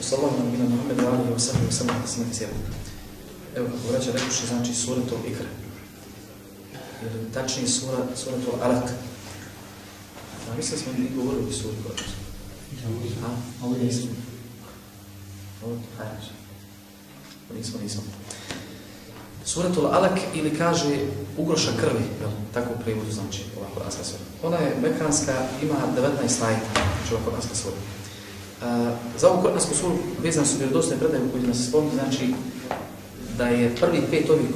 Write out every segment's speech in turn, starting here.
Sallallahu alihi Evo kako vraća znači suratul Ikra. Ili tačniji sura, suratul Alak. A mislim smo mi govorili o suri koja A, ovo nismo. Ovo, hajde. Nismo, nismo. Suratul Alak ili kaže ugroša krvi, jel? tako u prijevodu znači ova kuranska sura. Ona je mekanska, ima 19 ajta, znači ova kuranska sura. Eh, za ovu kuransku suru vezan su vjerodosne predaje u kojima se spomni, znači da je prvi pet ovih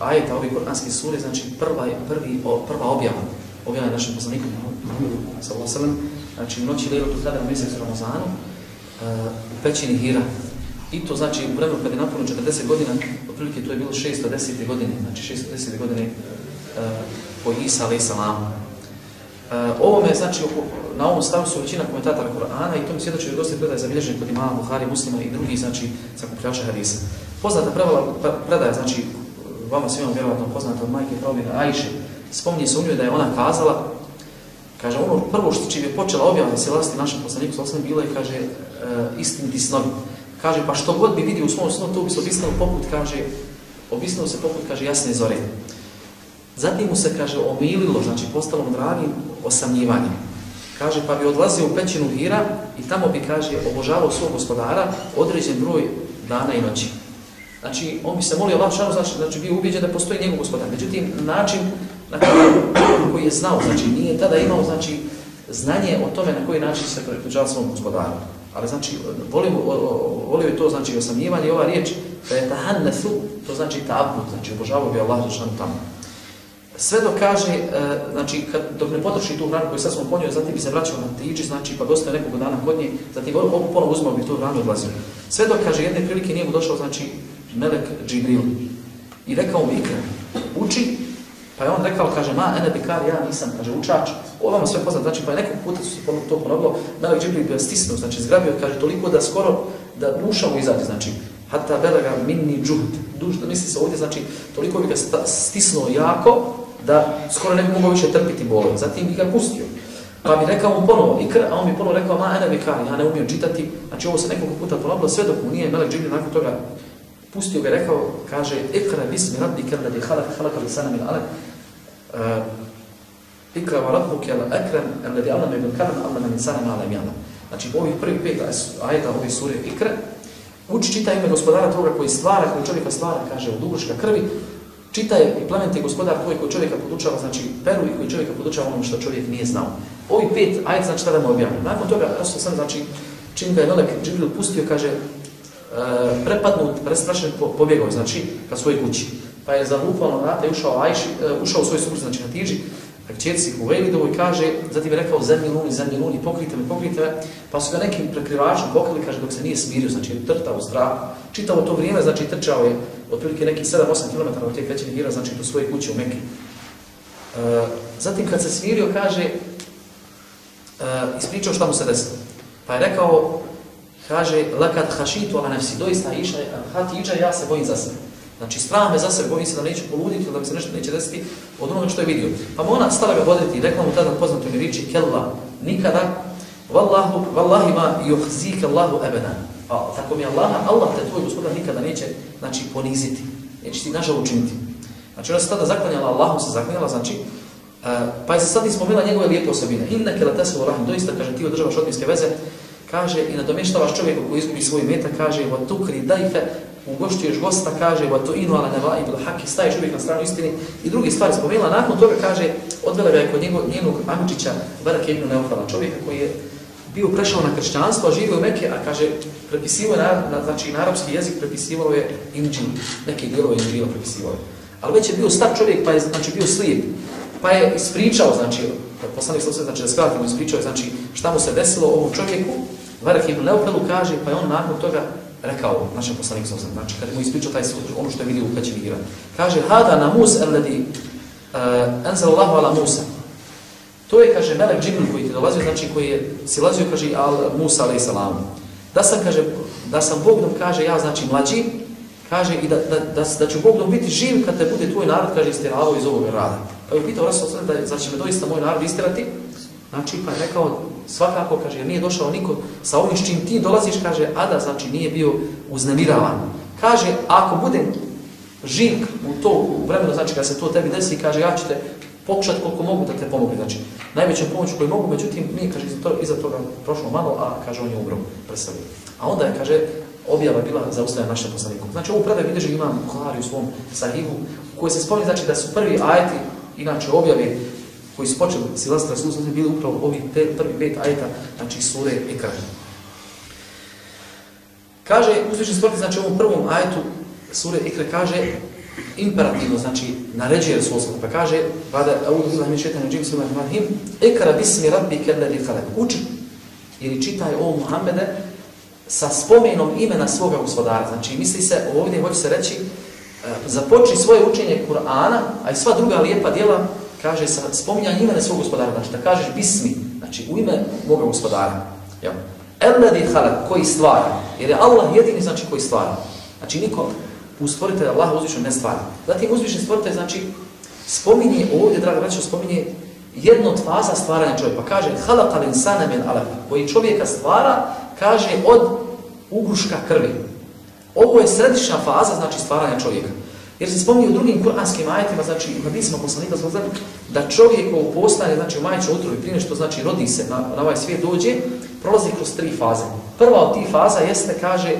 ajeta ovih kuranskih sure, znači prva, prvi, o, prva objava, objava našem poslaniku Muhammedu sallallahu alejhi znači u noći Lejletul Kadar mjesec Ramazanu uh, u pećini Hira. I to znači u vremenu kada je napunio 40 godina, otprilike to je bilo 610. godine, znači 610. godine uh, po Isa alaih salamu. Uh, ovo me, znači, na ovom stavu su većina komentatora Korana i to mi svjedoči da dosta zabilježen kod imama Buhari, muslima i drugih, znači, sakupljača hadisa. Poznata pravila pa, predaje, znači, vama svima vjerovatno poznata od majke Pravina Ajše, spominje se u njoj da je ona kazala, kaže, ono prvo što čim je počela objavljati se vlasti našem poslaniku, sasvim bilo je, kaže, e, uh, istiniti snovi. Kaže, pa što god bi vidio u svom snu, to bi se obisnalo poput, kaže, obisnalo se poput, kaže, jasne zore. Zatim mu se, kaže, omililo, znači postalo mu dragim osamljivanjem. Kaže, pa bi odlazio u pećinu Hira i tamo bi, kaže, obožavao svog gospodara određen broj dana i noći. Znači, on bi se molio Allah šanu, znači, znači bio ubijeđen da postoji njegov gospodar. Međutim, način na koji je znao, znači, nije tada imao, znači, znanje o tome na koji način se priključava svom gospodaru. Ali znači, volio, volio je to, znači, osamnjivanje, ova riječ, da je tahannesu, to znači tabut, znači, obožavao bi Allah šanu tamo. Sve dok kaže, e, znači, kad, dok ne potroši tu hranu koju sad smo ponio, zatim bi se vraćao na tiđi, znači, pa dosta nekog dana kod nje, zatim ovo ponovo uzmao bi tu hranu i odlazio. Sve dok kaže, jedne prilike nije mu došao, znači, Melek Džibril. I rekao mu Ikra, uči, pa je on rekao, kaže, ma, ene bikar, ja nisam, kaže, učač. Ovo vam sve poznat, znači, pa je nekog puta su se to ponovilo, Melek Džibril bi stisnuo, znači, zgrabio, kaže, toliko da skoro, da duša mu izađe, znači, hata belega minni džuhd. Duš, da misli se ovdje, znači, toliko bi ga stisnuo jako, da skoro ne bi mogao više trpiti bolove. Zatim bi ga pustio. Pa bi rekao mu ponovo ikr, a on bi ponovo rekao, ma, ene bekari, ja ne umijem čitati. Znači, ovo se nekog puta ponovilo, sve dok mu nije Melek Džibril nakon toga pustio ga rekao, kaže, ikra bismi rabbi kada bi halak, halaka li sana min alak, uh, eh, ikra wa rabbuke ala akram, alladhi allama ibn kalam, allama insana ma ma'ala ya'lam. Znači, u ovih prvih pet ajeta ove sure ikra, uči čita ime gospodara toga koji stvara, koji čovjeka stvara, kaže, od ugrška krvi, čita je i plemeniti gospodar tvoj koji čovjeka podučava, znači, peru i koji čovjeka podučava onom što čovjek nije znao. Ovi pet ajeta, znači, tada mu objavljaju. Nakon toga, Rasul sam, znači, čim ga je Melek Džibril pustio, kaže, E, prepadnut, prestrašen, pobjegao, znači, ka svojoj kući. Pa je zalupao na vrata i ušao, Ajši, e, ušao u svoj supruž, znači na tiži, tak čerci kaže, zatim je rekao, zemlji luni, zemlji luni, pokrite me, pokrite me, pa su ga nekim prekrivačom pokrili, kaže, dok se nije smirio, znači je trtao strah. Čitavo to vrijeme, znači trčao je otprilike neki 7-8 km od te većinih hira, znači do svoje kuće u Mekke. Uh, zatim kad se smirio, kaže, e, ispričao šta mu se desilo. Pa je rekao, kaže lakat hašitu ala nafsi doista iša hatiđa ja se bojim za sebe znači strah me za sebe bojim se da neću poluditi da mi se nešto neće desiti od onoga što je vidio. Pa mu ona stala ga voditi i rekla mu tada poznato mi riči kella nikada wallahu wallahi ma yukhzika Allahu abadan a tako mi Allah Allah te tvoj gospodar nikada neće znači poniziti. Neće ti nažal učiniti. Znači ona se tada zaklanjala Allahom se zaklanjala znači Uh, pa je se sad ispomenula njegove lijepe osobine. Inneke la tesu rahim, doista, kaže, ti održavaš odminske veze, kaže i nadomještavaš čovjeku koji izgubi svoj metak, kaže va tukri dajfe, ugoštuješ gosta, kaže va tu inu ala neva i bil haki, staješ uvijek na stranu istini i drugi stvari spomenula. Nakon toga kaže, odvela ga je kod njegov, njenog Amčića, Barak Ibn Neofala, čovjeka koji je bio prešao na kršćanstvo, a živio u Mekke, a kaže, prepisivao na, na, znači na arapski jezik, prepisivao je Inđil, neke dijelove Inđila prepisivao je. Ali već je bio star čovjek, pa je znači, bio slijep, pa je ispričao, znači, poslanik sam znači, da skratimo, ispričao je, znači, šta mu se desilo ovom čovjeku, Varek ibn Leopelu kaže, pa je on nakon toga rekao našem poslaniku sa znači kad mu ispričao taj ono što je vidio u pećini Hira. Kaže, hada na mus alladhi eh, uh, anzal Allahu ala Musa. To je, kaže, Melek Džibril koji ti dolazio, znači koji je silazio, kaže, al Musa alaih salamu. Da sam, kaže, da sam Bogdom, kaže, ja, znači, mlađi, kaže, i da, da, da, da ću Bogdom biti živ kad te bude tvoj narod, kaže, istiravo iz ovog rada. Pa je upitao Rasul da znači me doista moj narod istirati, znači, pa je rekao, svakako, kaže, nije došao niko sa ovim s čim ti dolaziš, kaže, a da, znači, nije bio uznemiravan. Kaže, ako budem živ u to u vremenu, znači, kada se to tebi desi, kaže, ja ću te pokušati koliko mogu da te pomogu, znači, najveću pomoć koju mogu, međutim, nije, kaže, iza, to, iza toga prošlo malo, a, kaže, on je umro, predstavio. A onda je, kaže, objava bila za ustaje našem poslaniku. Znači, ovu predaj vidiš imam Bukhari u svom sahihu, koji se spomni, znači, da su prvi ajeti, inače, objave koji su počeli silastra su bili upravo ovi te, prvi pet ajeta, znači sure Ikra. Kaže, uzvišen stvoriti, znači u ovom prvom ajetu sure Ikre kaže imperativno, znači naređuje Rasulullah, pa kaže, vada, audu bilah mi šetan ređim svima rahim, Ikra bismi rabbi kelladi khalak. Uči ili čitaj o Muhammede sa spomenom imena svoga gospodara. Znači, misli se, ovdje hoće se reći, započni započi svoje učenje Kur'ana, a i sva druga lijepa djela kaže sa spominjanjem imena svog gospodara, znači da kažeš bismi, znači u ime moga gospodara. Ja. Elmedi halak, koji stvara, jer je Allah jedini znači koji stvara. Znači niko u stvoritelja Allah uzvišen ne stvara. Zatim uzvišen stvoritelj znači spominje ovdje, draga braćo, spominje jedno od faza stvaranja čovjeka. Pa kaže halak al insana min alaq, koji čovjeka stvara, kaže od ugruška krvi. Ovo je središnja faza znači stvaranja čovjeka. Jer se spominje u drugim kuranskim ajetima, znači u hadisima poslanika smo znači, da čovjek ko postanje, znači u majčoj utrobi, prije što znači rodi se na, na ovaj svijet dođe, prolazi kroz tri faze. Prva od tih faza jeste, kaže,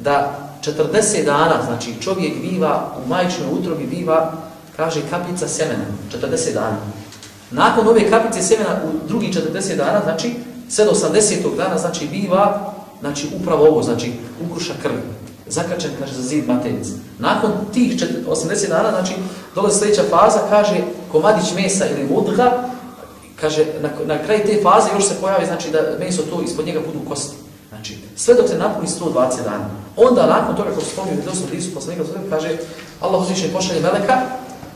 da 40 dana, znači čovjek biva u majčnoj utrobi, biva, kaže, kapljica semena, 40 dana. Nakon ove kapljice semena u drugi 40 dana, znači, sve do 80. dana, znači, biva, znači, upravo ovo, znači, ukruša krvi zakačen, kaže, za zid materice. Nakon tih 80 dana, znači, dolazi sljedeća faza, kaže, komadić mesa ili mudga, kaže, na, na kraj te faze još se pojavi, znači, da meso to ispod njega budu kosti. Znači, sve dok se napuni 120 dana. Onda, nakon toga, kako spomnio, da su blizu poslanika, kaže, Allah uzviše pošalje meleka,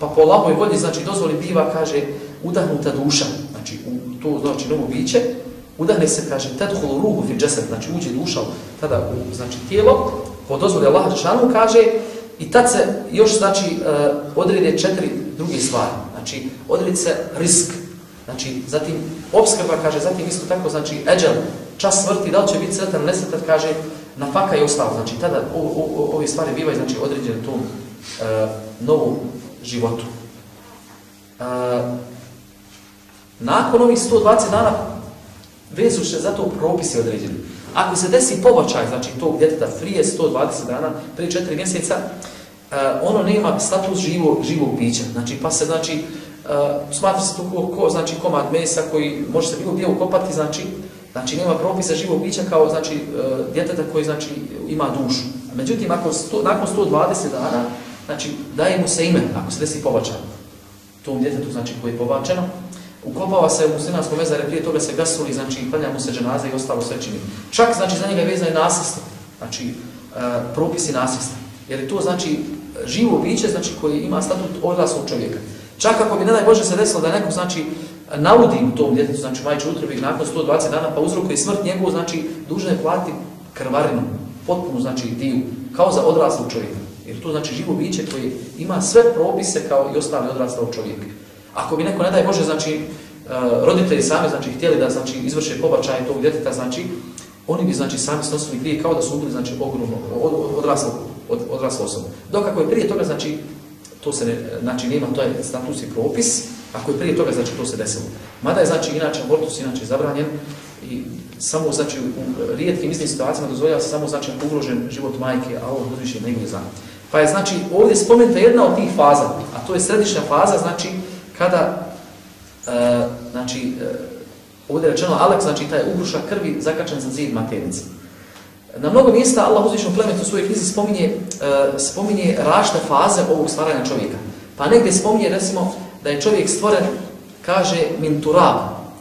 pa po Allahoj volji, znači, dozvoli biva, kaže, udahnuta duša, znači, u to, znači, novo biće, udahne se, kaže, tedhulu ruhu fi džeset, znači, uđe duša, tada, u, znači, tijelo, po dozvoli Allah Đešanu kaže i tad se još znači e, odrede četiri druge stvari. Znači odredi se risk. Znači zatim obskrba kaže, zatim isto tako znači eđel, čas smrti, da li će biti sretan, nesretan, kaže nafaka i ostalo. Znači tada o, o, o, ove stvari bivaju znači određene tom e, novom životu. E, nakon ovih 120 dana vezu se zato propisi određeni. Ako se desi pobačaj, znači tog djeteta prije 120 dana, prije 4 mjeseca, uh, ono nema status živog, živog bića. Znači, pa se, znači, uh, smatra se to ko, ko, znači, komad mesa koji može se bilo gdje ukopati, znači, znači, nema propisa živog bića kao, znači, uh, djeteta koji, znači, ima dušu. Međutim, ako sto, nakon 120 dana, znači, daje mu se ime, ako se desi pobačaj, tom djetetu, znači, koji je pobačeno, ukopava se u muslimanskom mezare, prije toga se gasuli, znači klanja mu se dženaze i ostalo sve čini. Čak, znači, za njega je vezano i nasista, znači, e, propisi nasista. Jer je to, znači, živo biće, znači, koji ima statut odraslog čovjeka. Čak ako bi, ne daj Bože, se desilo da neko, znači, naudi u tom djetetu, znači, majče utrobi, nakon 120 dana, pa uzrokuje smrt njegovu, znači, dužno je platiti krvarinu, potpuno znači, diju, kao za odraslog čovjeka. Jer to, znači, živo biće koji ima sve propise kao i ostali odraslog čovjeka. Ako bi neko, ne daj Bože, znači, e, roditelji sami, znači, htjeli da, znači, izvrše pobačaj tog djeteta, znači, oni bi, znači, sami snosili grije kao da su ubili, znači, ogromno, od, odraslo, od, odraslo osobu. Dok ako je prije toga, znači, to se ne, znači, nema, to je status i propis, ako je prije toga, znači, to se desilo. Mada je, znači, inače, abortus, inače, zabranjen i samo, znači, u rijetkim iznim situacijama dozvoljava se samo, znači, ugrožen život majke, a ovo uzviše ne ide za. Pa je, znači, ovdje spomenuta jedna od tih faza, a to je središnja faza, znači, kada, uh, znači, uh, ovdje je rečeno, Alek, znači, taj ugrušak krvi zakačen za zid maternice. Na mnogo mjesta Allah uzvišno plemet u svojoj knjizi spominje, uh, spominje rašte faze ovog stvaranja čovjeka. Pa negdje spominje, recimo, da je čovjek stvoren, kaže, min turab,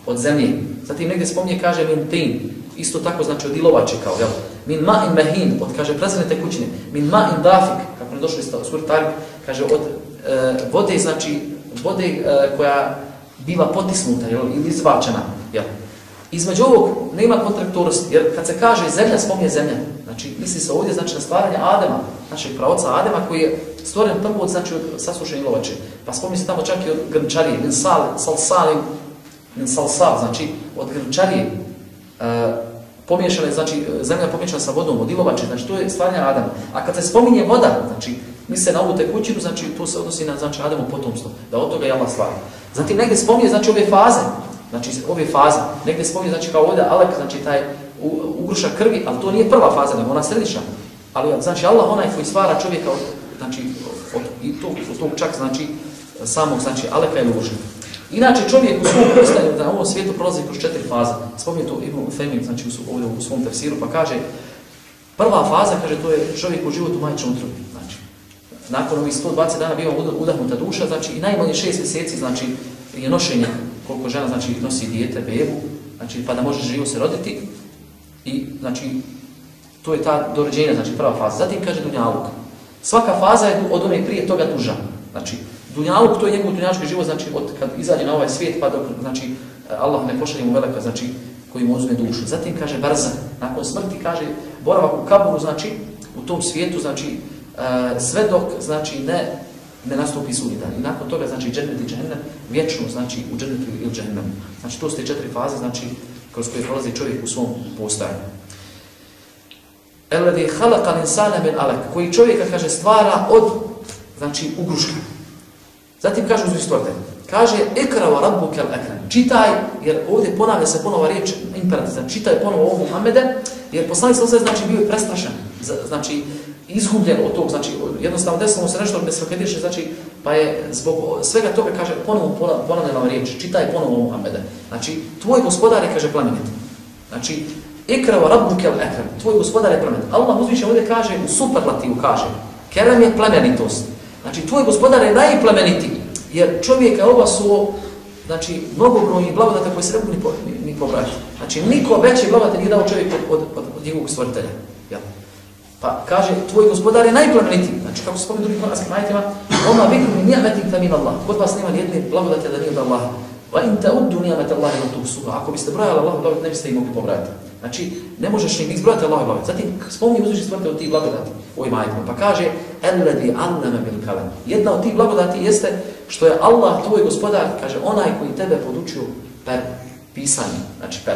od zemlje. Zatim negdje spominje, kaže, min tin, isto tako, znači, od ilovače, kao, jel? Min ma in mehin, od, kaže, prezrene tekućine. Min ma in dafik, kako ne došli iz suri Tarik, kaže, od uh, vode, znači, vode e, koja biva potisnuta jel, ili izvačena. Jel. Između ovog nema kontraktornosti, jer kad se kaže zemlja, spomnije zemlja. Znači, misli se ovdje znači, na stvaranje Adema, našeg pravoca Adema, koji je stvoren prvo od, znači, od saslušenja ilovače. Pa spomnije se tamo čak i od grnčarije, min sal, sal min sal znači od grnčarije, e, pomiješana, znači e, zemlja pomiješana sa vodom od ilovače, znači to je stvaranje Adama. A kad se spominje voda, znači Misle na ovu tekućinu, znači to se odnosi na znači Adamu potomstvo, da od toga je Allah stvara. Zatim negdje spominje znači ove faze, znači ove faze, negdje spominje znači kao ovdje Alek, znači taj ugrušak krvi, ali to nije prva faza, nego ona središnja. Ali znači Allah onaj koji stvara čovjeka od, znači od, i to, od tog čak znači samog znači Aleka je ugrušnika. Inače, čovjek u svom postanju na ovom svijetu prolazi kroz četiri faze. Spominje to Ibn Femin, znači u, ovdje u svom tefsiru, pa kaže, prva faza, kaže, to je čovjek u životu majčnom utrobi. Nakon ovih 120 dana biva udahnuta duša, znači i najmanje šest mjeseci, znači, je nošenje koliko žena, znači, nosi dijete, bebu, znači, pa da može živo se roditi. I, znači, to je ta dorođenja, znači, prva faza. Zatim kaže Dunjaluk. Svaka faza je od one prije toga duža. Znači, Dunjaluk, to je njegov dunjački život, znači od kad izađe na ovaj svijet, pa dok, znači, Allah ne pošalje mu velika, znači, koji mu uzme dušu. Zatim kaže brza, nakon smrti kaže boravak u kaburu, znači, u tom svijetu, znači, E, sve dok, znači, ne, ne nastupi sudnji dan. I nakon toga, znači, džennet i džennem, vječno, znači, u džennetu ili džennemu. Znači, to su te četiri faze, znači, kroz koje prolazi čovjek u svom postajanju. Eladi halaka insana min alek, koji čovjeka, kaže, stvara od, znači, ugruška. Zatim kaže uzvi stvorte, kaže ikra wa rabbuka al-akram. Čitaj, jer ovdje ponavlja se ponova riječ imperativ, znači čitaj ponovo ovo Muhammede, jer poslanik sallallahu znači bio je prestrašen, znači izgubljen od tog, znači jednostavno desilo se nešto bez znači pa je zbog svega toga kaže ponovo ponavljena riječ, čitaj ponovo Muhammede. Znači tvoj gospodar je kaže plemenit. Znači ikra wa rabbuka al-akram. Tvoj gospodar je plemenit. Allah uzviše ovdje kaže u superlativu kaže Kerem je plemenitost. Znači, tvoj gospodar je najplemenitiji, jer čovjek je obasuo, znači, mnogobrojnih blagodata koji se ne mogu ni, po, ni, ni pobrati. Znači, niko veće blagodate nije dao čovjek od, od, od, od njegovog stvoritelja. Ja. Pa kaže, tvoj gospodar je najplemenitiji. Znači, kako se spomenu drugim koranskim ajitima, oma vikru mi nijametik da min Allah. Kod vas nema nijedne blagodate da nije od Allaha. Va in ta uddu nijamet Allahi na tu suha. Ako biste brojali Allahu blagodat, ne biste ih mogli pobrati. Znači, ne možeš ni izbrojati Allahu blagodat. Zatim, spomni uzviši stvorite od tih blagodati ovim ajitima. Pa kaže, Elladi allama bil kalam. Jedna od tih blagodati jeste što je Allah, tvoj gospodar, kaže, onaj koji tebe podučio per pisanje, znači per.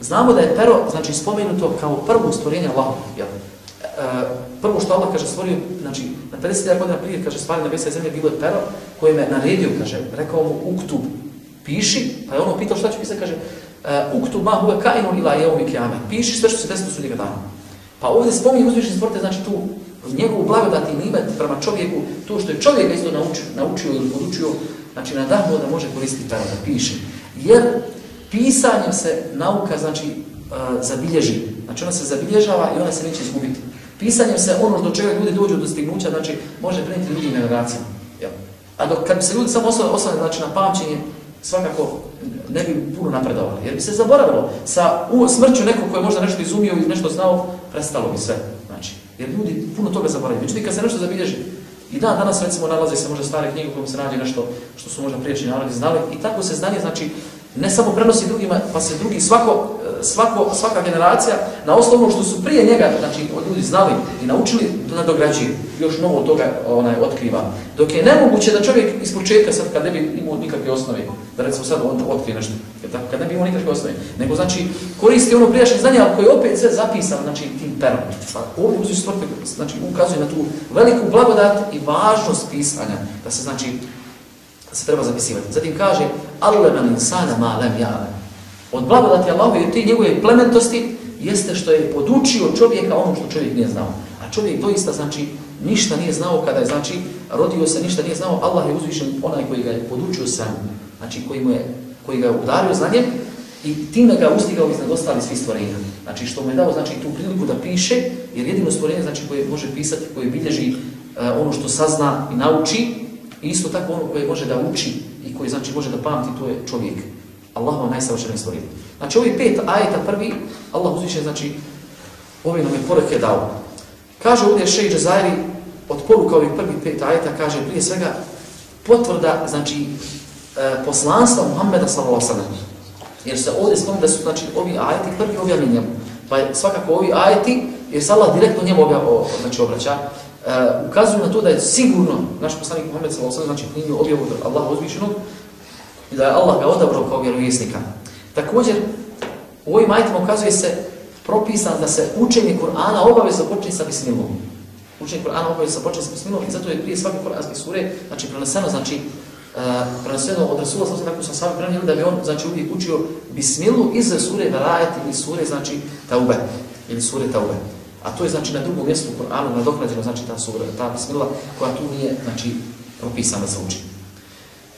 Znamo da je pero, znači, spomenuto kao prvo stvorenje Allah, Jel? E, prvo što Allah kaže stvorio, znači na 50.000 godina prije kaže stvari na i zemlje bilo je pero koje me naredio, kaže, rekao mu uktub, piši, pa je ono pitao šta će pisati, kaže e, uktub ma huve kainu ila jeomi kjame, piši sve što se desilo sudnjega dana. Pa ovdje spominje uzvišenje stvorite, znači tu njegovu blagodat i nimet prema čovjeku, to što je čovjek isto naučio, naučio ili podučio, znači nadahnuo da može koristiti pero da piše. Jer pisanjem se nauka, znači, e, zabilježi. Znači ona se zabilježava i ona se neće izgubiti. Pisanjem se ono što čovjek ljudi dođu do stignuća, znači može preniti ljudima generacijama. Jel? A dok kad bi se ljudi samo osnovne znači, na pamćenje, svakako ne bi puno napredovali. Jer bi se zaboravilo sa u, smrću nekog koji je možda nešto izumio i nešto znao, prestalo bi sve. Jer ljudi puno toga zaboravaju. Međutim, kad se nešto zabilježi, i da, danas recimo nalazi se možda stare knjige u kojom se nađe nešto što su možda priječi narodi znali i tako se znanje, znači, ne samo prenosi drugima, pa se drugi, svako, e, svako, svaka generacija, na osnovu što su prije njega, znači ljudi znali i naučili, da nadograđuju. još mnogo toga onaj, otkriva. Dok je nemoguće da čovjek iz početka, sad kad ne bi imao nikakve osnove, da recimo sad on otkrije nešto, tako, kad ne bi imao nikakve osnove, nego znači koristi ono prijašnje znanje, ali koje je opet sve zapisano, znači tim perom. Pa ovdje uzviš stvrte, znači ukazuje na tu veliku blagodat i važnost pisanja, da se znači da se treba zapisivati. Zatim kaže Allah man insana ma lem ya'lam. Od blagodati Allahove i te njegove plementosti jeste što je podučio čovjeka ono što čovjek nije znao. A čovjek doista znači ništa nije znao kada je znači rodio se ništa nije znao. Allah je uzvišen onaj koji ga je podučio sam. Znači koji mu je koji ga je udario znanjem i time ga ustigao iznad ostali svi stvorenja. Znači što mu je dao znači tu priliku da piše, jer jedino stvorenje znači koje može pisati, koje bilježi uh, ono što sazna i nauči, I isto tako ono koje može da uči i koji znači može da pamti, to je čovjek. Allahu vam najsavršeniji stvorio. Znači ovi pet ajeta prvi, Allah uzviše, znači, ovi nam je poruke dao. Kaže ovdje šeji Džazajri, od poruka ovih prvih pet ajeta, kaže prije svega potvrda, znači, e, poslanstva Muhammeda s.a.v. Jer se ovdje spomni da su, znači, ovi ajeti prvi objavljeni njemu. Pa je svakako ovi ajeti, jer se Allah direktno njemu obja, o, znači, obraća, uh, ukazuju na to da je sigurno naš poslanik Muhammed s.a.v. znači primio objavu od Allaha uzvišenog i da je Allah ga odabrao kao vjerovjesnika. Također, u ovim ajitima ukazuje se propisan da se učenje Kur'ana obavezno počne sa bismilom. Učenje Kur'ana obavezno počne sa bismilom i zato je prije svake Kur'anske sure, znači preneseno, znači uh, preneseno od Rasula, znači tako sam sami prenijeli, da bi on znači uvijek učio bismilu iz sure Verajet ili sure, znači Taube, ili sure Taube. A to je znači na drugom mjestu u Koranu nadoknađeno, znači ta sura, ta bismila koja tu nije, znači, propisana za se uči.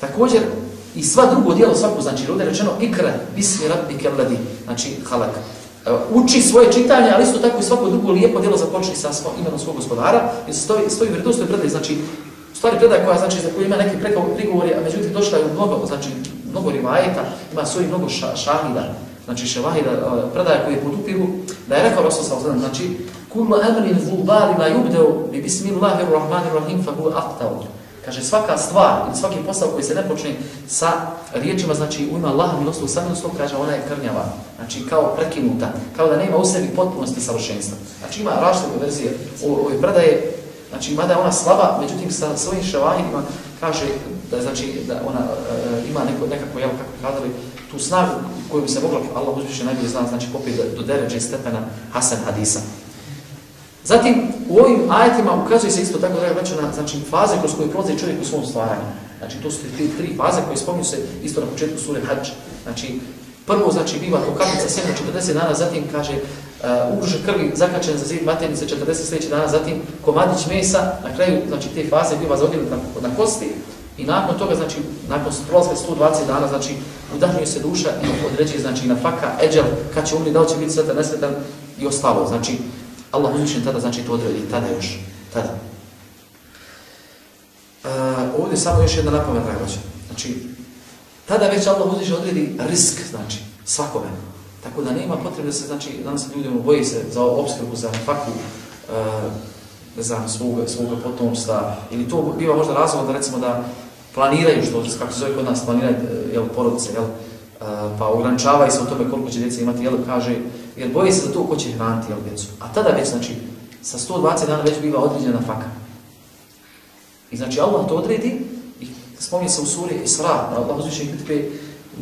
Također, i sva drugo dijelo, svako, znači, ovdje je rečeno, ikra, bismi rabbi vladi, znači, halak. E, uči svoje čitanje, ali isto tako i svako drugo lijepo dijelo započni sa svoj, imenom svog gospodara, i stoji, stoji vredostoj predaj, znači, stvari predaj koja, znači, za koju ima neki prigovori, a međutim došla je mnogo, znači, mnogo rivajeta, ima svoji mnogo ša, šahida, znači ševahida, e, predaja koji je podupiru, da je rekao Rasul sallam, znači, kullu amrin vulbali la yubdeu bi bismillahirrahmanirrahim fa huwa aftalu. Kaže, svaka stvar ili svaki posao koji se ne počne sa riječima, znači u ime Allaha milostu samilostu, kaže, ona je krnjava. Znači, kao prekinuta, kao da nema u sebi potpunosti savršenstva. Znači, ima različite verzije ove predaje, znači, mada je ona slaba, međutim, sa svojim ševahima kaže da, znači, da ona e, ima neko, nekako, jel, kako kadali, tu snagu koju bi se mogla, Allah uzviše najbolje zna, znači, popiti do deređe stepena Hasan Hadisa. Zatim, u ovim ajetima ukazuje se isto tako da je na znači, faze kroz koje prolazi čovjek u svom stvaranju. Znači, to su tri, tri faze koje spominju se isto na početku sure Hadž. Znači, prvo, znači, biva to kapica 7 40 dana, zatim kaže uh, ugruže krvi zakačen za zid maternice 40 sljedeće dana, zatim komadić mesa, na kraju, znači, te faze biva zaodjeliti na, na kosti i nakon toga, znači, nakon prolazka 120 dana, znači, udahnuje se duša i određuje, znači, na faka, eđel, kad će umri, da li će biti svetan, nesvetan i ostalo. Znači, Allah uzvišen tada, znači to odredi, tada još, tada. Uh, ovdje samo još jedna napomena, dragoća. Znači, tada već Allah uzvišen odredi risk, znači, svakome. Tako da nema potrebe da se, znači, danas ljudi boji se za obskrbu, za faku, uh, ne znam, svoga, svoga potomstva, ili to biva možda razlog da, recimo, da planiraju, što, kako se zove kod nas, planiraju, e, jel, porodice, jel, pa ograničavaju se u tome koliko će djece imati, jel, kaže, jer boji se da to ko će hraniti, jel, djecu. A tada već, znači, sa 120 dana već biva određena faka. I znači, Allah to odredi i spominje se u suri Isra, Allah uzviše kritipe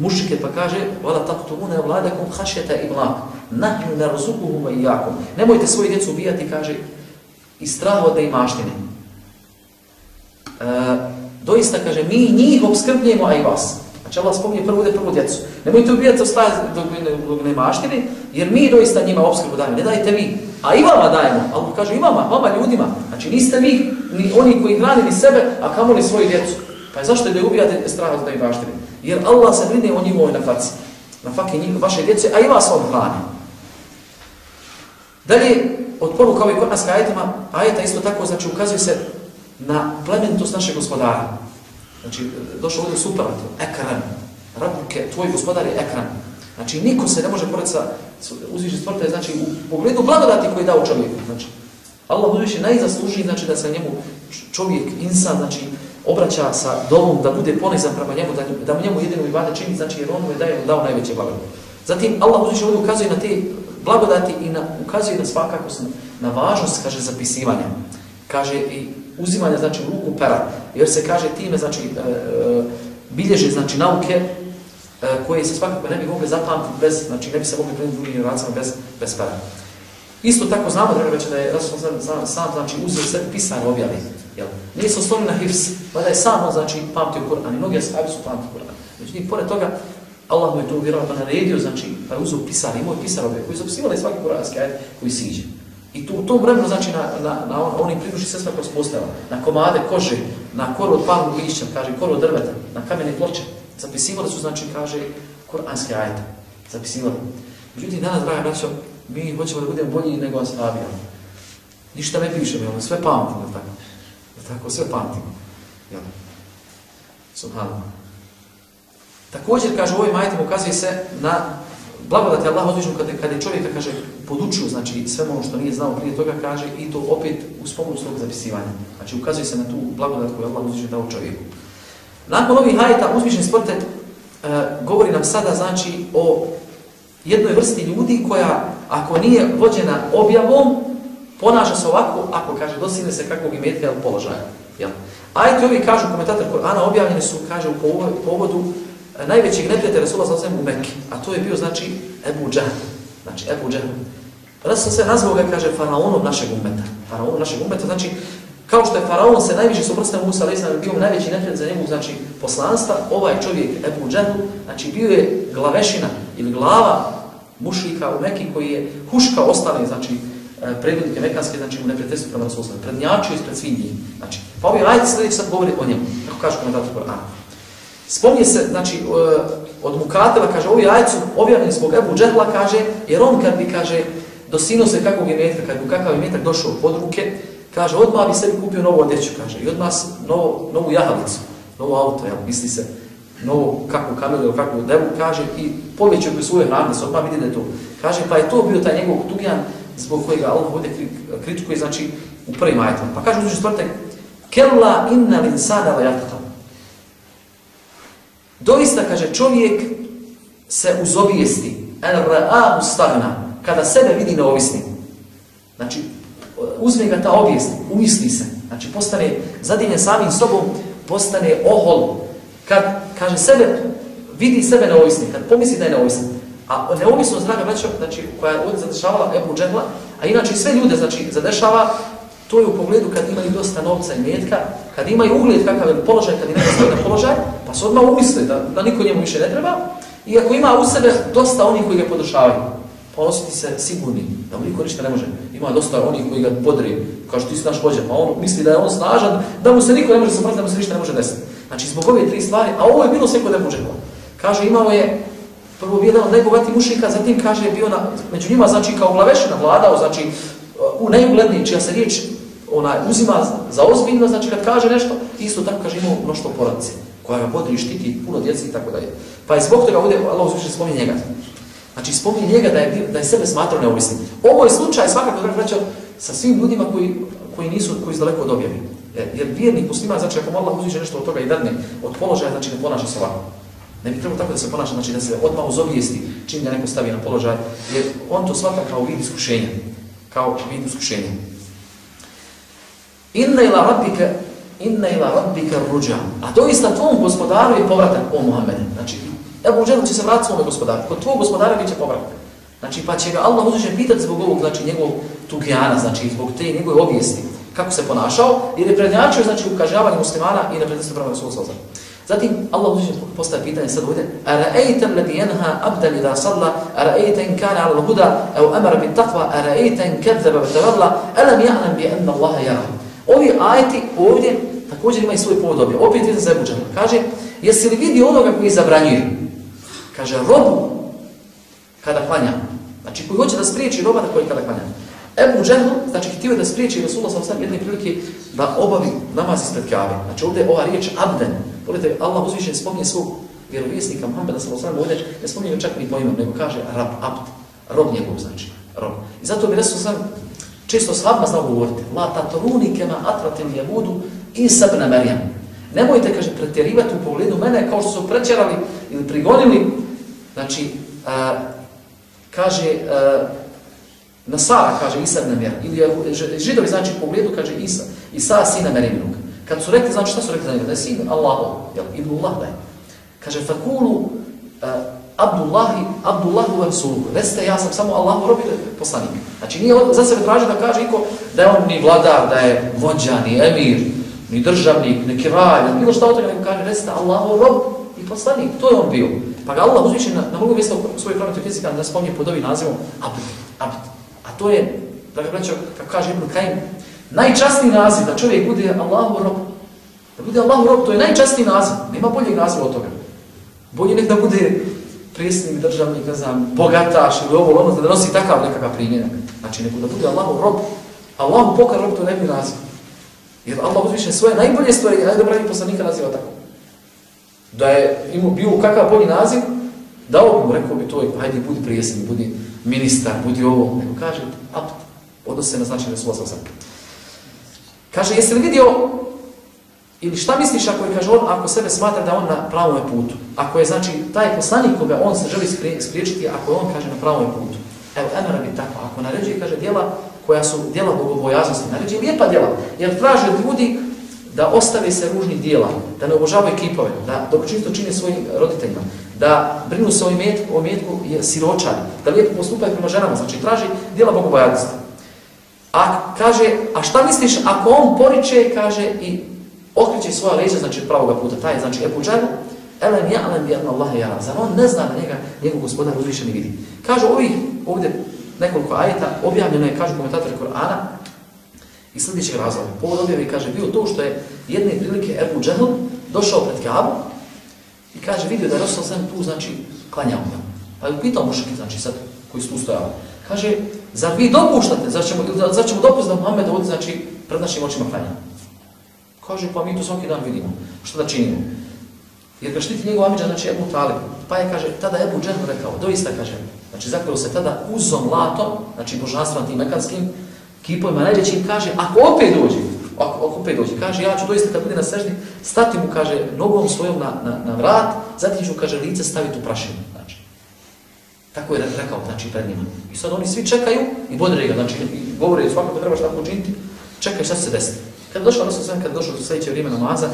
mušike, pa kaže, vala tako to une vladakom hašjeta i mlak, nahnu na razukuhuma i jakom. Nemojte svoje djecu ubijati, kaže, i strah od neimaštine. E, doista, kaže, mi njih obskrbljujemo, a i vas. Znači Allah spominje prvo da prvo djecu. Nemojte ubijati ostaje dok ne, dok nema maštini, jer mi doista njima obskrbu dajemo. Ne dajte vi. A i vama dajemo. Allah kaže i vama, vama ljudima. Znači niste vi ni oni koji hrani ni sebe, a kamo li svoju djecu. Pa je zašto da ubijate strah od im maštini? Jer Allah se brine o njihovoj na faci. Na faki njih, vaše djece, a i vas on hrani. Dalje, od poruka ovih kod nas ajetima, ajeta isto tako, znači ukazuje se na plementost našeg gospodara. Znači, došlo ovdje superlativ, ekran, rabuke, tvoj gospodar je ekran. Znači, niko se ne može pored sa uzviše stvrte, znači, u pogledu blagodati koji je dao čovjeku. Znači, Allah uzviše najzaslužiji, znači, da se njemu čovjek, insan, znači, obraća sa domom, da bude ponizan prema njemu, da, da mu njemu jedinu i čini, znači, jer on mu je daje, dao najveće blagodati. Zatim, Allah uzviše ovdje ukazuje na te blagodati i na, ukazuje na svakako na važnost, kaže, zapisivanja. Kaže, i uzimanja, znači, u ruku pera, jer se kaže time, znači, e, e, bilježe, znači, nauke e, koje se svakako ne bi mogle zapamtiti bez, znači, ne bi se mogle prenijeti drugim generacijama bez, bez pera. Isto tako znamo, da već, da je Rasul sam, sam, sam, znači, uzeo sve pisane objavi, jel? Nije se oslonio na hifs, pa da je samo, znači, pamtio Kur'an, i mnogi ashabi su pamtili Kur'an. Međutim, pored toga, Allah mu je to uvjerovao, naredio, znači, pa je uzeo pisar, imao je pisar objavi, koji su opisivali svaki kur'anski ajet koji siđe. I tu, u tom vremenu, znači, na, na, na on, oni priduši sve sve kroz na komade kože, na koru od palnog lišća, kaže, koru od drveta, na kamene ploče. Zapisivali su, znači, kaže, koranske ajete. Zapisivali. Međutim, danas, draga braćo, mi hoćemo da budemo bolji nego ashabi. Ništa ne pišemo, jel? sve pamtimo, tako. Tako, sve pamtimo. Jel? Subhanallah. Također, kaže, u ovim ajetima ukazuje se na blagodati Allah uzvišen kada, kada je čovjeka, kaže, podučio, znači sve ono što nije znao prije toga, kaže, i to opet u spomenu svog zapisivanja. Znači, ukazuje se na tu blagodat koju Allah uzvišen dao čovjeku. Nakon ovih hajeta, uzvišen sportet e, govori nam sada, znači, o jednoj vrsti ljudi koja, ako nije vođena objavom, ponaša se ovako, ako, kaže, dosine se kakvog imetka ili položaja. Jel? Ajte ovi kažu, komentator Korana, objavljeni su, kaže, u povodu, najvećeg neprijatelja Rasula sa u Mekke, a to je bio, znači, Ebu Džahl. Znači, Ebu Džahl. Rasul se nazvao ga, kaže, faraonom našeg umeta. Faraonom našeg umeta, znači, kao što je faraon se najviše suprostio Musa, ali sam bio najveći neprijatelj za njegu, znači, poslanstva, ovaj čovjek, Ebu Džahl, znači, bio je glavešina ili glava mušlika u Mekki koji je huška ostale, znači, e, predvodnike mekanske, znači u neprijateljstvu prema Rasulu prednjačio ispred svih njih. Znači, pa ovi ajde sljedeći sad govori o njemu, kako kaže komentator Korana. Spominje se, znači, e, od Mukatela, kaže, ovi jajcu objavljeni zbog Ebu Džehla, kaže, jer on kad bi, kaže, dosino se kakvog imetka, kad bi kakav imetak došao pod ruke, kaže, odmah bi sebi kupio novu odjeću, kaže, i odmah novo, novu jahalicu, novo auto, jel, misli se, novu kakvu kamelu ili kakvu devu, kaže, i povećao bi svoje hrane, se odmah vidi da je to. Kaže, pa je to bio taj njegov tugijan, zbog kojega Allah ovdje kritikuje, znači, u prvim ajetom. Pa kaže, uzviši stvrte, Kella inna linsana la. Doista, kaže, čovjek se uzobijesti, en ra'a ustagna, kada sebe vidi neovisnim. Znači, uzme ga ta objest, umisli se, znači postane zadinje samim sobom, postane ohol. Kad, kaže, sebe, vidi sebe neovisnim, kad pomisli da je neovisnim, a neovisnost, draga braćo, znači, koja je ovdje zadešavala Ebu Džehla, a inače sve ljude, znači, zadešava, to je u pogledu kad imaju dosta novca i metka, kad imaju ugled kakav je položaj, kad imaju svoj položaj, pa se odmah umisli da, da niko njemu više ne treba, i ako ima u sebe dosta onih koji ga podršavaju, pa osjeti se sigurni, da mu niko ništa ne može. Ima dosta onih koji ga podri, kao što ti si naš vođa, pa on misli da je on snažan, da mu se niko ne može saprati, da mu se ništa ne može desiti. Znači, zbog ove tri stvari, a ovo je bilo sve kod Ebu Džehla. Kaže, imao je prvo jedan od najbogatijih mušnika, zatim kaže je bio na, među njima, znači kao glavešina vladao, znači u najugledniji, čija se riječ ona uzima za ozbiljno, znači kad kaže nešto, isto tako kaže imao mnoštvo porodice, koja ga i štiti, puno djeci i tako dalje. Pa je zbog toga ovdje Allah uzviše spominje njega. Znači spominje njega da je, da je sebe smatrao neovisnim. Ovo je slučaj svakako da vraćao sa svim ljudima koji, koji nisu, koji su daleko od objavi. E, jer vjernik muslima, znači ako Allah uzviše nešto od toga i dadne, od položaja, znači ne ponaša se ovako. Ne bi trebalo tako da se ponaša, znači da se odmah uzobijesti čim ga neko stavi na položaj, jer on to smatra kao vid iskušenja. Kao vid iskušenja. Inna ila rabbike inna ila rabbika ruđa. A to isto tvom gospodaru je povratak, o Muhammede. Znači, Ebu Dželu će se vratiti svome gospodaru. Kod tvoj gospodara bit će povratak. Znači, pa će ga Allah uzvišen pitati zbog ovog, znači, njegovog tukijana, znači, zbog te njegove obijesti, kako se ponašao, jer je prednjačio, znači, u kažavanju muslimana i na prednosti prema Rasul Salzar. Zatim Allah uzvišen postaje pitanje sad ovdje Ara'ayta alladhi yanha abdan idha salla ara'ayta in kana 'ala al-huda aw amara bit-taqwa ara'ayta in kadhaba bit tawalla alam ya'lam bi anna Allah yara Ovi ajeti ovdje također imaju svoj povod. Opet je za Ebuđana. Kaže, jesi li vidi onoga koji zabranjuje? Kaže, robu kada klanja. Znači, koji hoće da spriječi roba da koji kada klanja. Ebu Džehlu, znači, htio je da spriječi Rasulullah sa osam jedne prilike da obavi namaz ispred kjave. Znači, ovdje je ova riječ abden. Pogledajte, Allah uzvišen spominje svog vjerovjesnika Muhammeda sa osam ovdje, ne spominje čak ni po imam, nego kaže rab, abd. Rob njegov, znači, rob. I zato bi Rasul sam često s vama znao govoriti, la tatoruni kema atratil jehudu i sabna Marijam. Nemojte, kaže, pretjerivati u pogledu mene kao što su prećerali ili prigonili, znači, a, kaže, a, Nasara, kaže Isa ibn Marijam, ili židovi, znači, u pogledu, kaže Isa, Isa sina Marijamnog. Kad su rekli, znači, šta su rekli za njega? Da je sin Allahov, jel, ibn Allah da je. Kaže, fakulu, e, Abdullahi, Abdullahu wa Rasuluhu. Recite, ja sam samo Allahu rob i poslanik. Znači, nije za sebe tražio da kaže iko da je on ni vladar, da je vođa, ni emir, ni državnik, ni kralj, bilo šta od toga nego kaže, recite, Allahu rob i poslanik. To je on bio. Pa ga Allah uzviše na, na mnogo mjesta u svojoj pravnoj fizika da spomnije pod ovim nazivom Abd. Abd. A to je, da ga braćo, kako kaže Ibn Kajim, najčastniji naziv da čovjek bude Allahu rob. Da bude Allahu rob, to je najčastniji naziv. Nema boljeg naziva od toga. Bolje nek da bude presnim državnik, ne znam, bogataš ili ovo, ono, da nosi takav nekakav primjenak. Znači, neko da bude Allahu rob, Allahu pokar rob, to ne bi naziv. Jer Allah uzviše svoje najbolje stvari, ajde poslanika naziva tako. Da je imao bio kakav bolji naziv, dao bi mu, rekao bi to, ajde, budi prijesnik, budi ministar, budi ovo, nego kaže, apt, odnose se na značaj Resula. Kaže, jesi li vidio Ili šta misliš ako je, kaže on, ako sebe smatra da on na pravom putu? Ako je, znači, taj poslanik koga on se želi spriječiti, ako on, kaže, na pravom putu. Evo, emara bi tako. Ako naređuje, kaže, djela koja su djela bogobojaznosti, naređuje lijepa djela. Jer traže od ljudi da ostave se ružnih dijela, da ne obožavaju kipove, da dobročinstvo čine svojim roditeljima, da brinu se o imetku, o imetku je siročani, da lijepo postupaju prema ženama, znači traži dijela bogobojaznosti. A kaže, a šta misliš ako on poriče, kaže, i okreće svoja leđa, znači pravoga puta, taj je, znači, Ebu Džajl, elem ja'lem bi anna Allahe jara, zar on ne zna da njega, njegov gospodar uzvišeni vidi. Kažu ovih, ovdje nekoliko ajeta, objavljeno je, kažu komentatori Korana, i sljedećeg razloga. Povod objavi kaže, bio to što je jedne prilike Ebu Džehl došao pred Kaabu i kaže, vidio da je Rasul sam tu, znači, klanjao ga. Pa je upitao mušaki, znači, sad, koji su tu stojali. Kaže, zar vi dopuštate, zar ćemo, zar ćemo dopustiti da Muhammed ovdje, znači, pred našim očima klanja? Kažu, pa mi to svaki dan vidimo. Što da činimo? Jer ga štiti njegov amidža, znači Ebu Talib. Pa je, kaže, tada Ebu Džehl rekao, doista, kaže, znači, zakljelo se tada uzom latom, znači, božanstvom tim mekanskim, kipovima najvećim, kaže, ako opet dođe, ako, ako opet dođe, kaže, ja ću doista kad bude na seždi, stati mu, kaže, nogom svojom na, na, na vrat, zatim ću, kaže, lice staviti u prašinu. Znači. Tako je rekao, znači, pred njima. I sad oni svi čekaju i bodre ga, znači, i govore, svako da šta počiniti, čekaj šta se desiti. Kad došao, ono sam kad došao do sljedeće vrijeme namaza,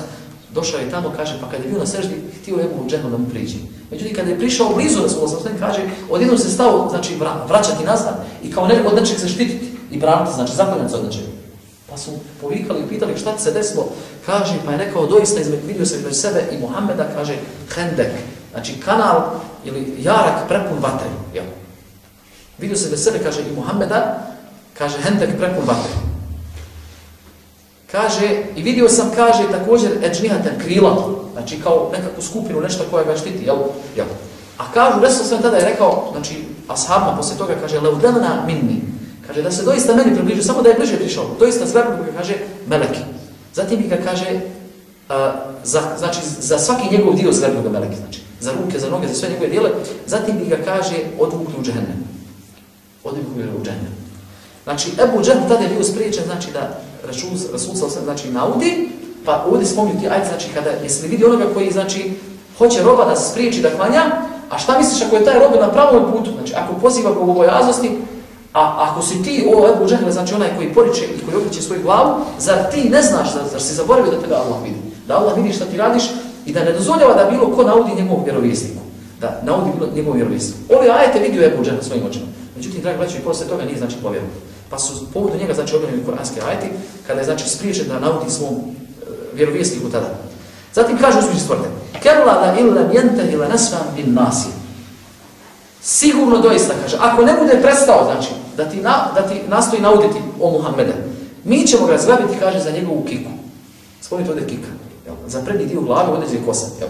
došao je tamo, kaže, pa kad je bio na seždi, htio je mu džehno da mu priđe. Međutim, kada je prišao blizu da Sam, kaže, odjednom se stao, znači, vraćati nazad i kao ne, od nečeg se štititi i braniti, znači zaklanjati se od nečega. Pa su povikali i pitali šta ti se desilo, kaže, pa je rekao, doista izme, vidio se između sebe i Muhammeda, kaže, hendek, znači kanal ili jarak prepun vatre. Jel? Vidio se između sebe, kaže, i Muhammeda, kaže, hendek prepun vatre. Kaže, i vidio sam, kaže, također, eđnihatan, krila, znači kao nekakvu skupinu, nešto koja ga štiti, jel? jel? A kažu, Resul sam tada je rekao, znači, ashabima poslije toga, kaže, leudelna minni, Kaže da se doista meni približio, samo da je bliže prišao. Doista sve ga kaže meleki. Zatim bi ga kaže, uh, za, znači za svaki njegov dio zverbu ga meleki. Znači, za ruke, za noge, za sve njegove dijele. Zatim bi ga kaže odvukli u džehennem. Odvukli u džehennem. Znači, Ebu Džehennem tada je bio spriječen, znači da Rasul, Rasul sa znači, naudi, pa ovdje spominju ti ajde, znači kada jesi li vidi onoga koji, znači, hoće roba da se spriječi da klanja, a šta misliš ako je taj rob na pravom putu, znači ako poziva bogobojaznosti, A ako si ti, o Ebu Džehle, znači onaj koji poriče i koji okreće svoju glavu, zar ti ne znaš, zar, zar si zaboravio da tebe Allah vidi? Da Allah vidi šta ti radiš i da ne dozvoljava da bilo ko naudi njegovom vjerovjesniku. Da naudi bilo njegovom vjerovjesniku. Ovi ajete vidio Ebu Džehle svojim očima. Međutim, dragi braći, posle toga nije znači povjeru. Pa su povodu njega, znači, objavljeni kuranski ajeti, kada je, znači, spriječen da naudi svom e, vjerovijesniku tada. Zatim kaže uzmiđi stvrde Kerla la illa mjente ila bin nasi. Sigurno doista kaže, ako ne bude prestao, znači, da ti, na, da ti nastoji nauditi o Muhammeda, mi ćemo ga zgrabiti, kaže, za njegovu kiku. Spomnite ovdje kika. Jel? Za prednji dio glave određe kosa. Jel?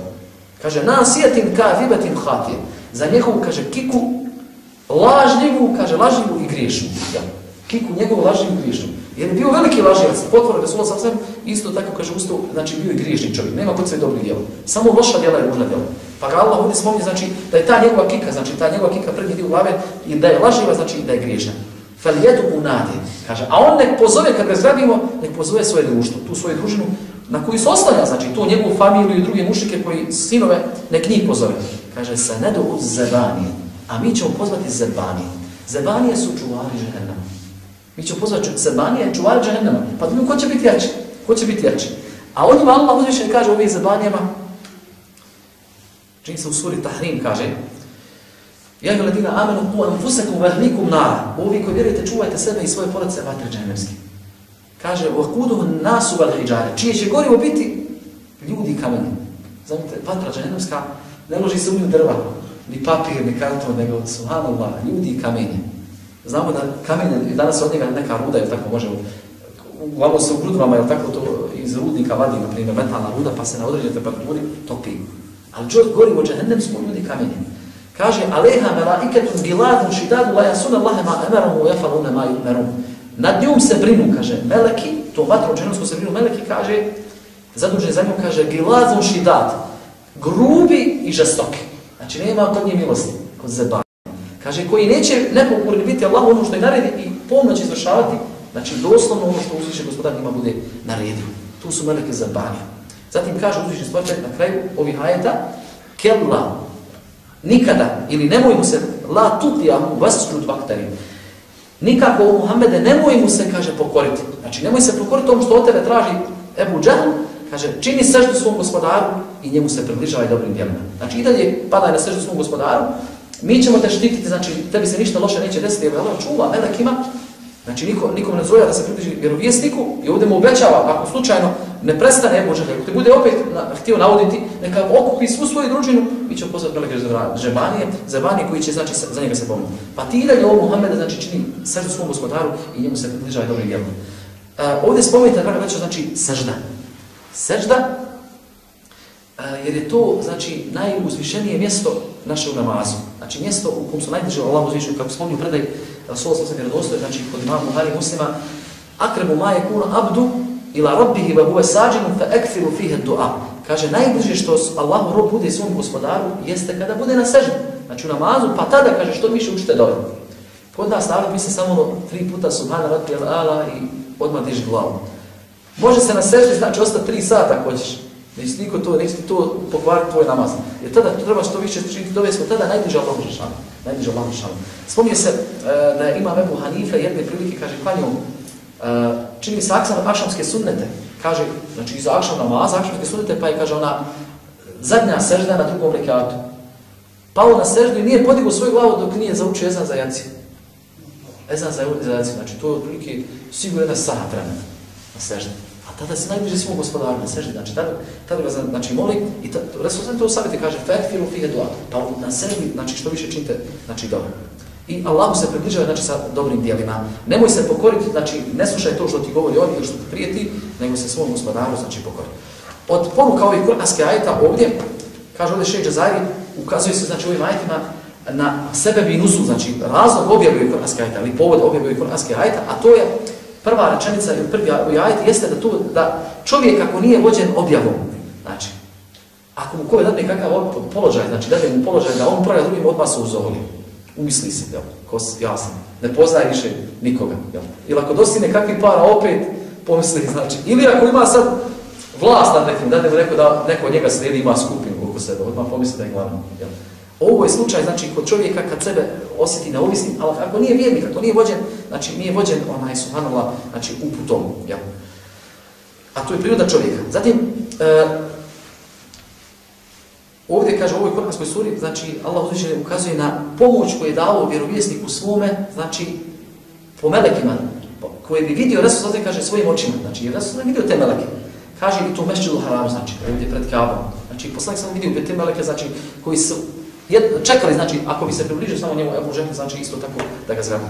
Kaže, nasijatin ka vibatin hatije. Za njegovu, kaže, kiku, lažnjivu, kaže, lažnjivu i griješu. Jel? Kiku njegovu lažnim i. Jer je bio veliki lažnjivac, potvore Resula sam sam, isto tako kaže ustao, znači bio i grižni čovjek, nema kod sve dobri djela. Samo loša djela je ružna djela. Pa ga Allah ovdje spomni, znači da je ta njegova kika, znači ta njegova kika prednji dio glave, i da je laživa, znači da je grižna. Fel jedu u nadi, kaže, a on nek pozove, kad ga zgrabimo, nek pozove svoje društvo, tu svoju družinu, na koju se oslanja, znači tu njegovu familiju i druge mušike koji sinove, nek njih pozove. Kaže, se ne do uz zebanije, a mi ćemo pozvati zebanije. Zebanije su čuvari žena. Mi ćemo pozvati zebanije, čuvari džahennama. Pa da ko će biti jači? Ko će biti jači? A onima Allah uzvišen kaže ovim zebanijama, čini se u suri Tahrim kaže, Ja ga ledina amenu ku anfusekum vahlikum nara. Ovi koji vjerujete, čuvajte sebe i svoje porodice vatre džahennemske. Kaže, vakudu nasu val hijjare. Čije će gorivo biti ljudi i kameni. Znate, vatra džahennemska ne loži se umiju drva, ni papir, ni karton, nego subhanallah, ljudi i kameni. Znamo da kamenje, danas od njega neka ruda, je tako možemo, uglavnom se u grudvama, je tako to iz rudnika vadi, na primjer, metalna ruda, pa se na određene temperaturi topi. Ali čovjek gori u džahennemsku ljudi kamenje. Kaže, aleha melaiketun giladun šidadu la jasuna Allahe ma emerom u jafalune ma yumerom. Nad njom se brinu, kaže, meleki, to vatro džahennemsko se brinu, meleki kaže, zadužen za njom kaže, giladun šidad, grubi i žestoki. Znači, nema kod nje milosti, kod zeba. Kaže, koji neće nepokorni biti Allah ono što je naredi i pomoć izvršavati, znači, doslovno ono što uzviše gospodar njima bude naredio. Tu su meleke zabanio. Zatim kaže uzvišni stvarčaj na kraju ovih ajeta, kella, nikada, ili nemoj mu se, la tutijahu vasčud vaktarim, nikako u Muhammede nemoj mu se, kaže, pokoriti. Znači, nemoj se pokoriti tomu što od tebe traži Ebu Džahl, kaže, čini seždu svom gospodaru i njemu se približava i dobrim djelima. Znači, i dalje padaj na seždu svom gospodaru, mi ćemo te štititi, znači, tebi se ništa loše neće desiti, jer Allah čuva melekima, Znači, niko, nikom ne zvoja da se približi vjerovjesniku i ovdje mu obećava, ako slučajno ne prestane Ebu ako te bude opet na, htio navoditi, neka okupi svu svoju družinu, mi ćemo pozvati velike žebanije, zebanije koji će znači, za njega se pomoći. Pa ti i dalje ovo Muhammeda znači, čini seždu svom gospodaru i njemu se približava dobrim djelom. Uh, e, ovdje spomenite, draga već, znači sežda. Sežda, uh, jer je to znači najuzvišenije mjesto naše u namazu. Znači mjesto u kom su najdrži Allah uzvišenju, kako spomnio predaj, Rasul sa se vjerodostoje, znači kod imama Buhari muslima, akrebu maje kuna abdu ila rabbihi wa huwa sajidun fa akthiru fihi du'a. Kaže najbliže što Allahu rob bude svom gospodaru jeste kada bude na seždi. Znači u namazu, pa tada kaže što više učite dove. Kod nas narod misli samo ono tri puta subhana rabbi ala i odmah diži glavu. Može se na seždi, znači ostati tri sata ako hoćeš. Neće niko to, neće to pokvariti tvoj namaz. Jer tada treba što više činiti dove, smo tada najbliže Allahu žešanu. Najbliže Allahu žešanu. Spomnije se e, da ima Ebu Hanife jedne prilike, kaže, klanjom, e, čini se akšam, akšamske sunnete. Kaže, znači iza akšam namaza, akšamske sunnete, pa je, kaže, ona zadnja sežda na drugom rekatu. Pao na seždu i nije podigao svoju glavu dok nije zaučio ezan za jaci. Ezan za jaci, znači to je prilike sigurno jedna sahat vremena na seždu tada se najbliže svom gospodaru na seždi, znači tada, tada ga znači, moli i ta, Resul sam to savjeti, kaže fekfiru fihe dua, pa na seždi, znači što više činite, znači dobro. I Allah se približava znači, sa dobrim dijelima. Nemoj se pokoriti, znači ne slušaj to što ti govori ovdje ili što ti prijeti, nego se svom gospodaru znači pokori. Od poruka ovih kuranske ajeta ovdje, kaže ovdje šeđa Zajri, ukazuje se znači ovim ajetima na sebe binusu, znači razlog objavljuje kuranske ajeta, ali povod objavljuje kuranske ajeta, a to je prva rečenica ili prvi ajet jeste da tu da čovjek ako nije vođen objavom, znači ako mu ko je dadne kakav položaj, znači dadne mu položaj da on pravi drugim odmah se uzovoli, umisli se, jel, ko jasno, ne poznaje više nikoga, jel. Ili ako dostine kakvi para opet, pomisli, znači, ili ako ima sad vlast nad nekim, dadne mu neko da neko njega slijedi ima skupinu oko sebe, odmah pomisli da je glavno, jel. Ovo je slučaj, znači, kod čovjeka kad sebe osjeti neovisnim, ali ako nije vjernik, ako nije vođen, znači, nije vođen onaj subhanallah, znači, uputom, jel? A to je priroda čovjeka. Zatim, e, ovdje kaže u ovoj koranskoj suri, znači, Allah uzvišenje ukazuje na pomoć koju je dao vjerovjesniku svome, znači, po melekima, koje bi vidio, Resul ovdje kaže svojim očima, znači, jer Resul ne vidio te meleke. Kaže i to mešćidu haram, znači, ovdje pred kabom. Znači, poslanik sam vidio te meleke, znači, koji su Jed, čekali, znači, ako bi se približio samo njemu Ebu Žehli, znači isto tako da ga zgramo.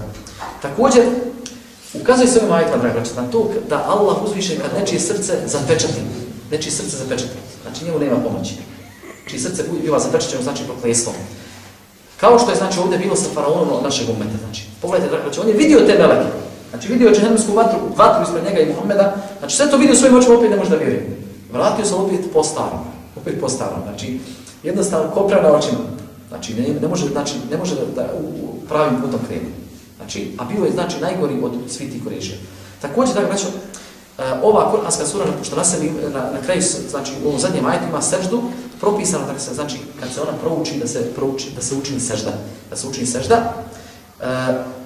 Također, ukazuje se ovim ajitima, draga na to da Allah uzviše kad nečije srce zapečati, nečije srce zapečati, znači njemu nema pomoći. Čiji srce biva zapečaćeno, znači proklestvom. Kao što je znači ovdje bilo sa faraonom od našeg umeta, znači, pogledajte, draga on je vidio te meleke, znači vidio džehennemsku vatru, vatru ispred njega i Muhammeda, znači sve to vidio svojim očima, opet ne može da vjeruje. Vratio se opet po starom, opet po starom, znači, jednostavno kopra na očima, Znači, ne, ne može, znači, ne može da, da u, pravim putom krene. Znači, a bio je, znači, najgori od svih tih korežija. Također, da znači, eh, ova kuranska sura, što nas eh, na, na kraju, znači, u ovom zadnjem ajetu ima seždu, propisano, da se, znači, kad se ona prouči, da se prouči, da se učini sežda. Da se učini sežda. E,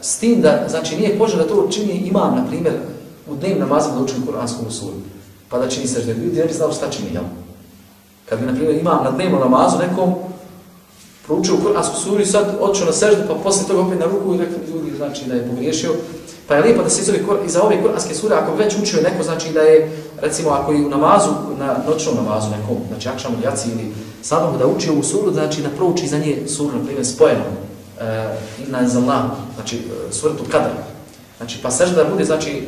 s tim da, znači, nije poželj da to čini imam, na primjer, u dnevnom namazu da učini kuransku suru. Pa da čini sežda. Ljudi ne bi znao šta čini, jel? Kad bi, na primjer, imam na dnevnom namazu nekom, proučio Kur'ansku suru i sad odšao na seždu, pa posle toga opet na ruku i rekli ljudi znači da je pogriješio. Pa je lijepo da se iz ove, iza ove Kur'anske sure, ako već učio neko, znači da je, recimo, ako je u namazu, na noćnom namazu nekom, znači akšamu ljaci ili sadom, da uči ovu suru, znači da prouči za nje suru, na primjer, spojeno, eh, e, na zalam, znači eh, suratu kadra. Znači, pa sežda bude, znači,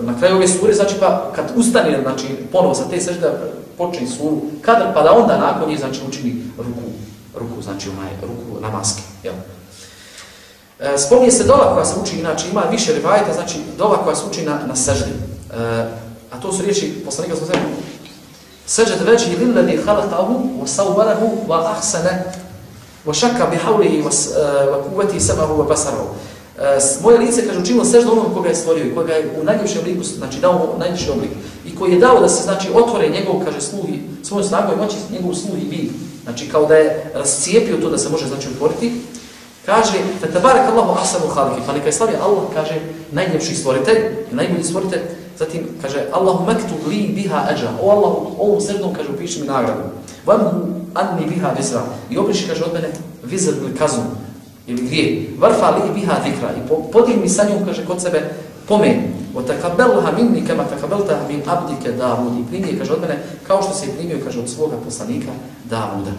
na kraju ove sure, znači, pa kad ustane, znači, ponovo sa te sežda, eh, počne suru kadr, pa da onda nakon nje, znači, učini ruku ruku, znači onaj ruku na maske. Jel? E, spominje se dova koja se uči, inače ima više rivajeta, znači dova koja se uči na, na seždi. E, a to su riječi poslanika sa zemlju. Sežed veđi lilladi halatahu, wa sawbarahu, wa ahsane, wa šaka bi haulihi, wa kuvati e, semahu, wa basarahu. E, moje lice, kaže, učinilo seždu onom koga je stvorio i koga je u najljepšem obliku, znači dao mu najljepši oblik. I koji je dao da se, znači, otvore njegov, kaže, sluhi, svojom snagom i moći njegov sluhi vid. Znači kao da je rascijepio to da se može znači otvoriti. Kaže, fetabarak Allahu ahsanu haliki, pa neka je slavio Allah, kaže, najljepši stvoritelj, najbolji stvoritelj, zatim kaže Allahu maktub li biha ajra. O Allah, ovom srednom kaže upiši mi nagradu. Vamhu anni biha vizra. I obriši kaže od mene vizr ili kaznu ili grije. Varfa li biha zikra. I podigni mi sa njom kaže kod sebe pomen. O takabelha minni kema takabelta min abdike Davud. I primi kaže od mene kao što se je primio kaže od svoga poslanika Davuda.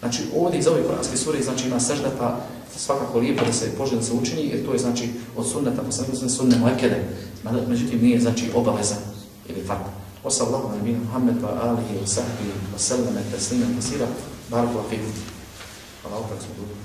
Znači ovdje iz ove koranske sure znači ima sežda pa svakako lijepo da se poželjno se učini jer to je znači od sunneta poslanika sunne muekede. Međutim nije znači obaveza ili fakt. وصلى الله على نبينا محمد وآله وصحبه وسلم تسليما كثيرا بارك الله فيكم الله أكبر